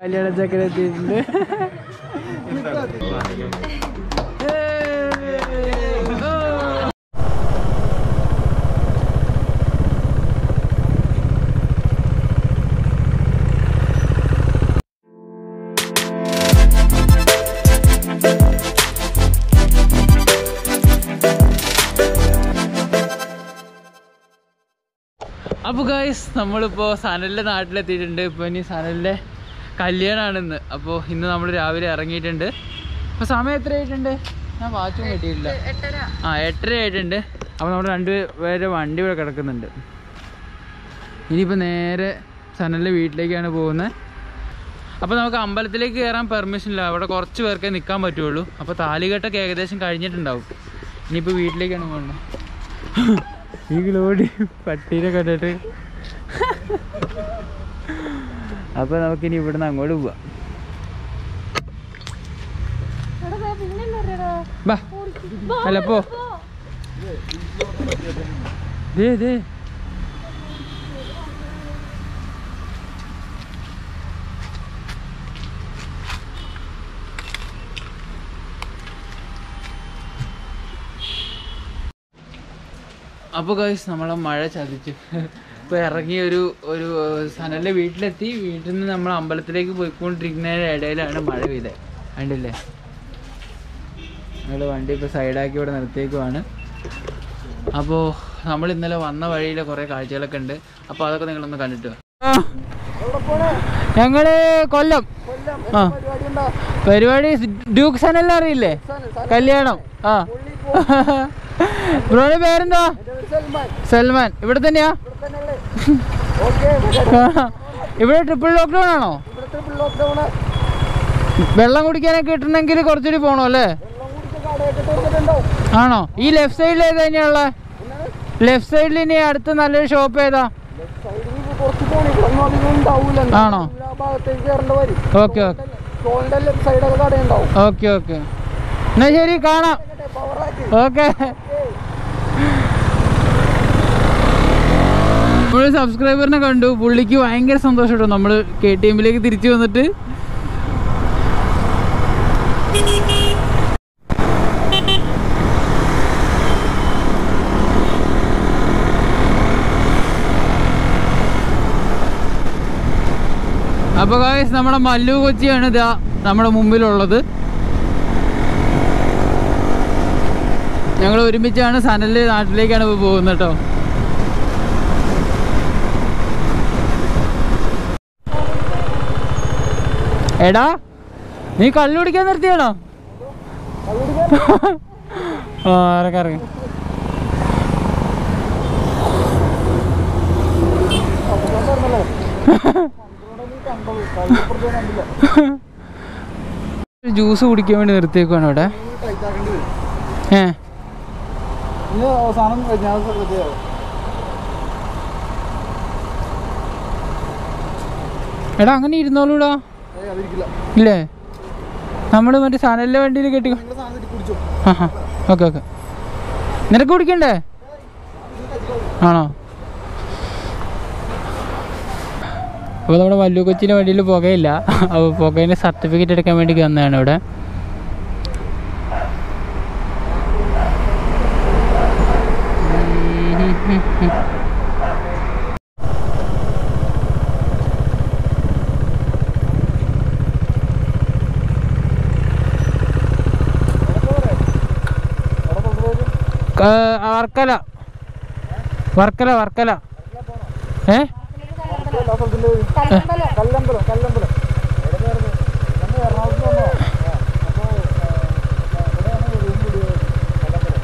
കല്യാണ ചക്കര എത്തിയിട്ടുണ്ട് അപ്പോൾ ഗായ്സ് നമ്മളിപ്പോൾ സനലിന്റെ നാട്ടിലെത്തിയിട്ടുണ്ട്. ഇപ്പോൾ ഇനി സനലിന്റെ കല്യാണമാണ് ഇന്ന് അപ്പോൾ ഇന്ന് നമ്മൾ രാവിലെ ഇറങ്ങിയിട്ടുണ്ട്. അപ്പോൾ സമയം എത്ര ആയിട്ടുണ്ട് ഞാൻ വാച്ചും കിട്ടിയിട്ടില്ല. ആ എട്ടര ആയിട്ടുണ്ട് അപ്പോൾ നമ്മൾ രണ്ട് പേരെ വണ്ടി ഇവിടെ കിടക്കുന്നുണ്ട്. ഇനിയിപ്പോൾ നേരെ സനലിന്റെ വീട്ടിലേക്കാണ് പോകുന്നത്. അപ്പോൾ നമുക്ക് അമ്പലത്തിലേക്ക് കയറാൻ പെർമിഷൻ ഇല്ല. അവിടെ കുറച്ച് പേർക്കേ നിൽക്കാൻ പറ്റുള്ളൂ. അപ്പോൾ താലികെട്ടൊക്കെ ഏകദേശം കഴിഞ്ഞിട്ടുണ്ടാവും. ഇനിയിപ്പോൾ വീട്ടിലേക്കാണ് പോകുന്നത് ഈ ഗ്ലോഡി പട്ടീനെ കണ്ടിട്ട്. അപ്പോൾ നമുക്കിനി ഇവിടുന്ന് അങ്ങോട്ട് പോവാം. അപ്പൊ അല്ല പോ. അപ്പോൾ ഗൈസ് നമ്മളെ മഴ ചതിച്ചു. ഇപ്പോൾ ഇറങ്ങി ഒരു ഒരു സനലിന്റെ വീട്ടിലെത്തി. വീട്ടിൽ നിന്ന് നമ്മൾ അമ്പലത്തിലേക്ക് പോയിക്കൊണ്ടിരിക്കുന്നതിന്റെ ഇടയിലാണ് മഴ പെയ്തത്. കണ്ടില്ലേ? ഞങ്ങൾ വണ്ടി ഇപ്പോൾ സൈഡാക്കി ഇവിടെ നിർത്തിയേക്കുവാണ്. അപ്പോൾ നമ്മൾ ഇന്നലെ വന്ന വഴിയിലെ കുറേ കാഴ്ചകളൊക്കെ ഉണ്ട്. അപ്പോൾ അതൊക്കെ നിങ്ങളൊന്ന് കണ്ടിട്ട് ഞങ്ങൾ കൊല്ലം. ആ. പരിപാടി ഡ്യൂക്ക് സനെല്ലാം അറിയില്ലേ? കല്യാണം. ആ. ബ്രോയുടെ പേരെന്താ? സൽമാൻ. ഇവിടെ തന്നെയാ? ഇവിടെ ട്രിപ്പിൾ ലോക്ക്ഡൗൺ ആണോ? വെള്ളം കുടിക്കാനൊക്കെ കിട്ടണമെങ്കിൽ കുറച്ചുകൂടി പോണോ അല്ലേ? ആണോ? ഈ ലെഫ്റ്റ് സൈഡിൽ ഏതാ തന്നെയുള്ള ലെഫ്റ്റ് സൈഡിൽ ഇനി അടുത്ത നല്ലൊരു ഷോപ്പ് ഏതാ? ആണോ? Okay okay. ഓക്കെ എന്നാ ശരി കാണാം. ഓക്കെ. നമ്മൾ സബ്സ്ക്രൈബറിനെ കണ്ടു. പുള്ളിക്ക് ഭയങ്കര സന്തോഷം കേട്ടോ നമ്മൾ കെ ടി എമ്മിലേക്ക് തിരിച്ചു വന്നിട്ട്. അപ്പൊ ഗായ്സ് നമ്മുടെ മല്ലു കൊച്ചിയാണ് ഇതാ നമ്മുടെ മുമ്പിലുള്ളത്. ഞങ്ങൾ ഒരുമിച്ചാണ് സനൽ നാട്ടിലേക്കാണ് ഇപ്പോൾ പോകുന്നത് കേട്ടോ. എടാ നീ കള്ളു കുടിക്കാൻ നിർത്തിയാണോ? ആ ജ്യൂസ് കുടിക്കാൻ വേണ്ടി നിർത്തിയേക്കുവാണ് ഇവിടെ. എടാ അങ്ങനെ ഇരുന്നോളൂടാ. ഇല്ലേ? നമ്മൾ മറ്റേ സനലിന്റെ വണ്ടിയിൽ കെട്ടി ഓക്കെ ഓക്കെ. നിനക്ക് കുടിക്കണ്ടേ? ആണോ? അപ്പോൾ നമ്മുടെ വല്ലു കൊച്ചിന്റെ വണ്ടിയിൽ പുകയില്ല. അപ്പോൾ പുകേന്റെ സർട്ടിഫിക്കറ്റ് എടുക്കാൻ വേണ്ടി വന്നതാണ് ഇവിടെ. വർക്കല. വർക്കല വർക്കല. ഏ? കല്ലമ്പലം കല്ലമ്പലം എവിടെയായിരുന്നു നമ്മൾ എറണാകുളത്ത് വന്നോ അപ്പോൾ എവിടെയാണ് റൂം കൂടിയത് കല്ലമ്പലം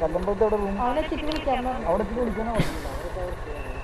കല്ലമ്പലത്തെ അവിടെ റൂം അവിടെ വിളിക്കാനോ തന്നെ ആ നമ്മുടെ സ്വന്തം വണ്ടി ഇവിടെ റൂം എടുത്ത് വർക്കിൽ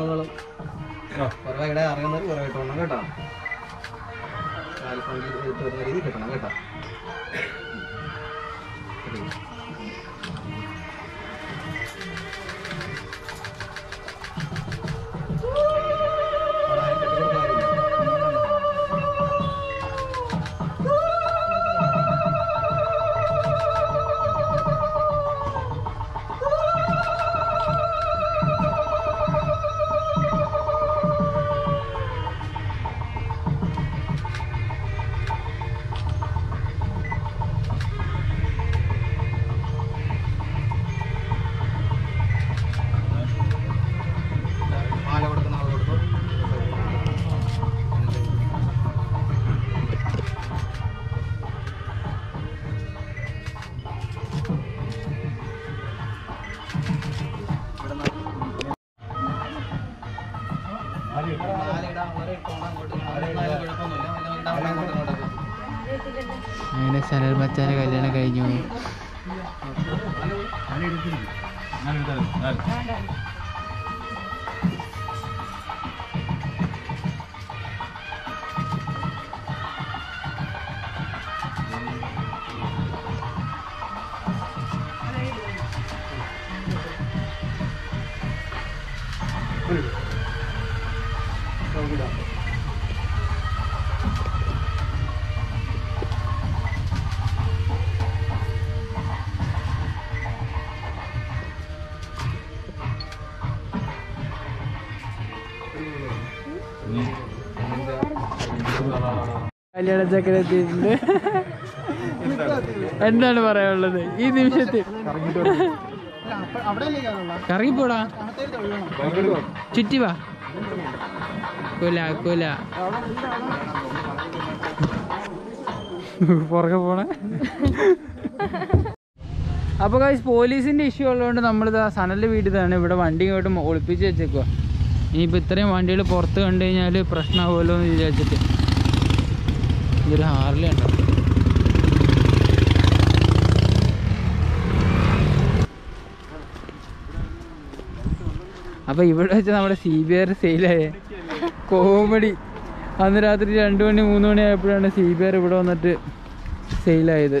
പുഷ്പങ്ങളും കുറേ ഇവിടെ അറിയുന്നവർ കുറവായിട്ട് വേണം കേട്ടോ. വരുന്ന രീതി കിട്ടണം കേട്ടോ. കല്യാണം കഴിഞ്ഞു കല്യാണ ചക്കരെത്തിയിട്ടുണ്ട് എന്താണ് പറയാനുള്ളത്? ഈ നിമിഷത്തിൽ. കറങ്ങിപ്പോടാ. ചുറ്റിവാ. കൊല കൊല. പുറകെ പോണേ. അപ്പൊ കാശ് പോലീസിന്റെ ഇഷ്യൂ ഉള്ളതുകൊണ്ട് നമ്മളിതാ സനലിന്റെ തന്നെ ഇവിടെ വണ്ടി ഇങ്ങോട്ട് ഒളിപ്പിച്ച് വെച്ചേക്കുക ഇനിയിപ്പോ ഇത്രയും വണ്ടികൾ പുറത്ത് കണ്ടു കഴിഞ്ഞാൽ പ്രശ്നമാകുമല്ലോ എന്ന് വിചാരിച്ചിട്ട്. ഇതൊരു ഹാർലി ഉണ്ടോ അപ്പൊ ഇവിടെ വെച്ച് നമ്മുടെ സി ബി ആർ സെയിലായ കോമഡി അന്ന് രാത്രി രണ്ടു മണി മൂന്ന് മണി ആയപ്പോഴാണ് സി ബി ആർ ഇവിടെ വന്നിട്ട് സെയിലായത്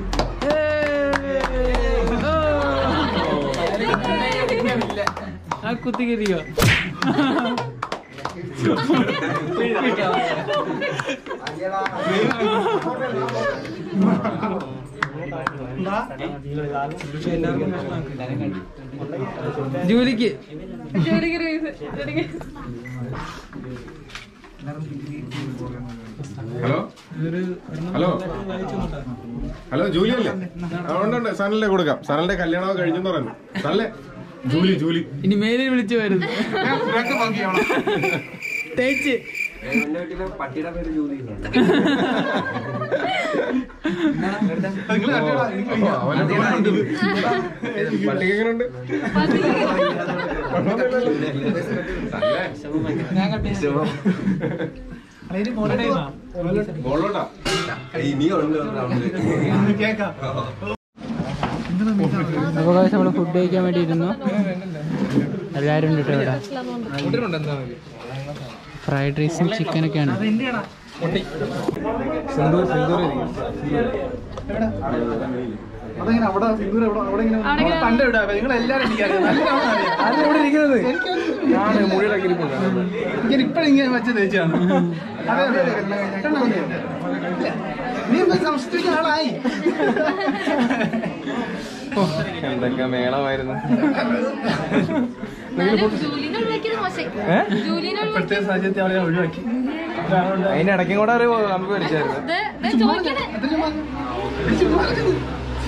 ആ കുത്തിക്കരിയോ ജോലിക്ക് ഹലോ? ഹലോ? ഹലോ ജൂലി അല്ലേ? ആ, ഉണ്ട്. സനലിനെ കൊടുക്കാം. സനലിന്റെ കല്യാണമൊക്കെ കഴിഞ്ഞെന്ന് പറഞ്ഞു. സനലെ ജൂലി ജൂലി ഇനി മേലിൽ വിളിച്ചു വരുന്നു തേച്ച് പട്ടിക്ക് എങ്ങനെയുണ്ട് ബോളോട്ടാ അപ്പോൾ കാശ് നമ്മൾ ഫുഡ് കഴിക്കാൻ വേണ്ടി ഇരുന്നു എല്ലാവരും ഉണ്ട് കേട്ടോ ഇവിടെ ഫ്രൈഡ് റൈസും ചിക്കനൊക്കെയാണ് അതെങ്ങനെ? അവിടെ സിന്ദൂർ അവിടെ ഇവിടെ നിങ്ങൾ എല്ലാവരും ഇരിക്കുന്നത് ഞാൻ ഇരിപ്പുണ്ട് ഇപ്പോഴിങ്ങനെ വെച്ച തേച്ചാണ് അതെ നീ എന്താ ആളായി എന്തൊക്കെ മേളമായിരുന്നു. ഇപ്പോഴത്തെ സാഹചര്യത്തെ അവളെ ഒഴിവാക്കി. അതിന്റെ ഇടയ്ക്കും കൂടെ ഒരു നമുക്ക് വിളിച്ചായിരുന്നു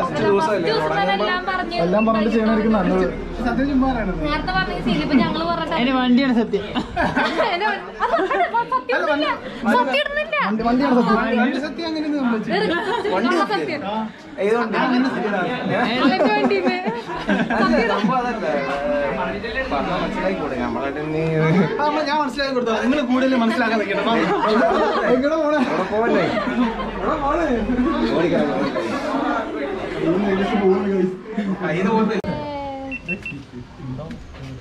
എല്ലാം പറഞ്ഞു എല്ലാം പറഞ്ഞിട്ട് ചെയ്യണമായിരിക്കും നല്ലത് സത്യം. ചുമ്മാറാണ് വണ്ടിയാണ് സത്യം വണ്ടിയാണ് സത്യം. വണ്ടി സത്യം അങ്ങനെ നമ്മളായിട്ട് ഞാൻ മനസ്സിലാക്കി കൊടുത്തു നിങ്ങൾ കൂടുതൽ മനസ്സിലാക്കാൻ നിൽക്കണം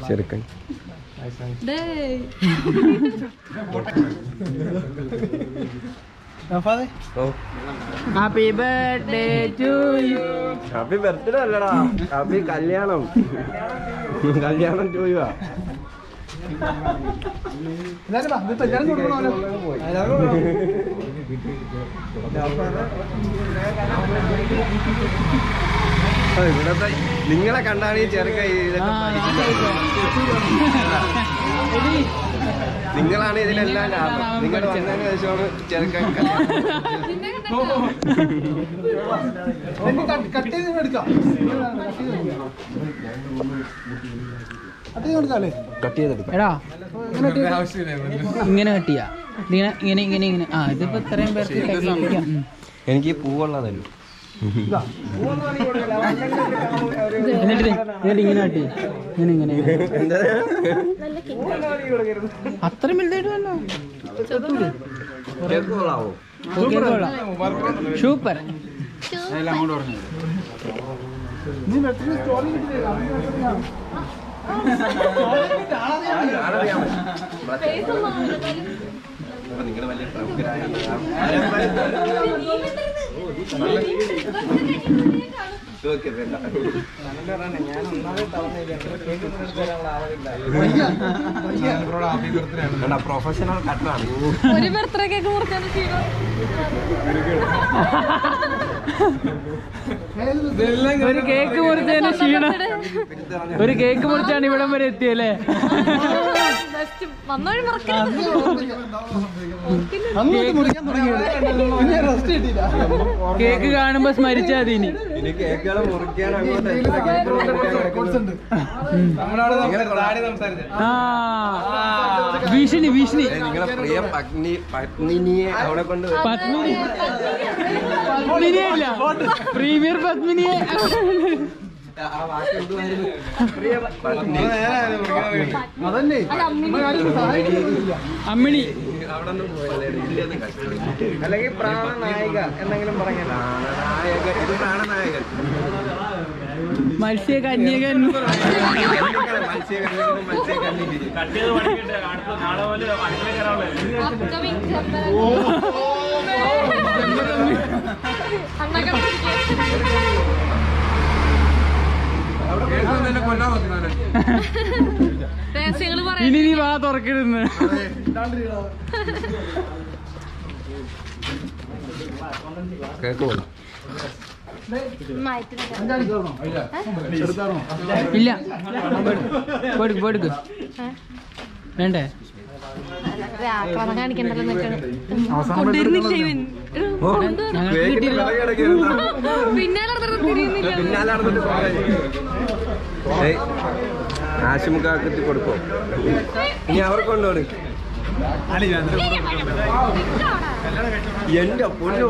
ചെറുക്കൻ. ഡേയ്. Happy birthday to you happy birthday അല്ലടാ. ഹാപ്പി കല്യാണം. കല്യാണം ടു എല്ലാരും കൊടുക്കണമല്ലോ ഇവിടത്തെ നിങ്ങളെ കണ്ടാണ് ഈ ചെറുക്ക. നിങ്ങളാണ് ഇതിലെല്ലാം കാരണം നിങ്ങൾ വന്നതിന് ശേഷമാണ് ചെറുക്കൻ കട്ട് ചെയ്തെടുക്കാം. എടാ ഇങ്ങനെ കട്ടിയാ. ഇങ്ങനെ ഇങ്ങനെ ഇങ്ങനെ ഇങ്ങനെ. ആ ഇതിപ്പോ ഇത്രയും പേർക്ക് എനിക്ക് പൂവുള്ളതല്ലോ. എന്നിട്ട് ഇങ്ങനെ ഇങ്ങനെ ഇങ്ങനെ. അത്രയും വലുതായിട്ട് വേണ്ട സൂപ്പർ. നീ വെട്ടിന് സ്റ്റോറി ആവില്ല. നിങ്ങൾ വലിയ പ്രമുഖരായ പ്രൊഫഷണൽ കട്ടാണ് ഒരു കേക്ക് ഒരു കേക്ക് മുറിച്ചതിന് ഒരു കേക്ക് മുറിച്ചാണ് ഇവിടം വരെ എത്തിയല്ലേ? കേക്ക് കാണുമ്പോ സ്മരിച്ചാ ഇനി. ഭീഷണി ഭീഷണി. നിങ്ങളെ പ്രിയ പത്നി പത്നിനിയെ അവിടെ കൊണ്ട് പത്മിനി പത്മിനിയല്ല പ്രീമിയർ പത്മിനിയെ അമ്മിണി അല്ലെങ്കിൽ പ്രാണനായിക എന്തെങ്കിലും പറഞ്ഞ പ്രാണനായകൻ ഇത് പ്രാണനായകൻ ഇനി നീ വാ തുറക്കരുന്ന് ഇല്ല. പോടുക്ക് പോടുക്ക് വേണ്ടേ? കാണിക്കണ്ടല്ലോ കൊണ്ടിരുന്നില്ല ഇവൻ. പിന്നാലെ പിന്നാലെ ആശുമുഖാക്കത്തി കൊടുക്കോ. ഇനി അവർക്ക് കൊണ്ടോട് എന്റെ പൊന്നു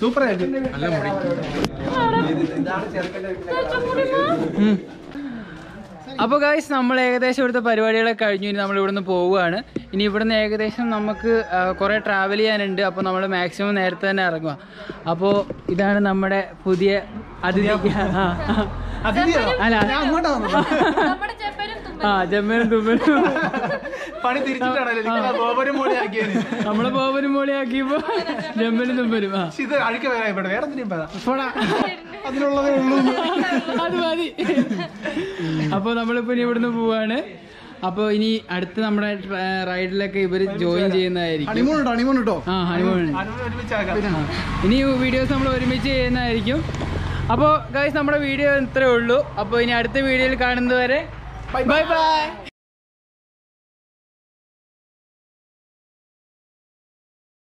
സൂപ്പറായിട്ട്. നല്ല മുടി. ഫ്ലാഷ് കിട്ടോ ആ, ഉം. അപ്പോൾ ഗൈസ് നമ്മൾ ഏകദേശം ഇവിടുത്തെ പരിപാടികളൊക്കെ കഴിഞ്ഞു. ഇനി നമ്മൾ ഇവിടുന്ന് പോവുകയാണ്. ഇനി ഇവിടുന്ന് ഏകദേശം നമുക്ക് കുറേ ട്രാവൽ ചെയ്യാനുണ്ട്. അപ്പോൾ നമ്മൾ മാക്സിമം നേരത്തെ തന്നെ ഇറങ്ങുക. അപ്പോൾ ഇതാണ് നമ്മുടെ പുതിയ അതിഥി. അല്ല. ആ ജമ്മനും തുമ്മനും പണി തിരിച്ചിട്ടാണല്ലേ. നമ്മളെ മോളിയാക്കിയപ്പോ ജമ്മനും തുമ്പനും ഇത് അഴുക്ക വേറെ വേറെ. അതിനുള്ളതേ ഉള്ളൂ. അത് മതി. അപ്പൊ നമ്മളിപ്പോ ഇനി ഇവിടുന്ന് പോവാണ്. അപ്പൊ ഇനി അടുത്ത നമ്മുടെ റൈഡിലൊക്കെ ഇവർ ജോയിൻ ചെയ്യുന്നതായിരിക്കും. ഹണിമൂൺ ഉണ്ടോ ഹണിമൂൺ കിട്ടോ ആ ഹണിമൂൺ ഒരുമിച്ചാക്കാം ഇനി വീഡിയോസ് നമ്മൾ ഒരുമിച്ച് ചെയ്യുന്നതായിരിക്കും. അപ്പോൾ ഗൈസ് നമ്മുടെ വീഡിയോ ഇത്രേ ഉള്ളൂ. അപ്പോൾ ഇനി അടുത്ത വീഡിയോയിൽ കാണുന്നതുവരെ ബൈ ബൈ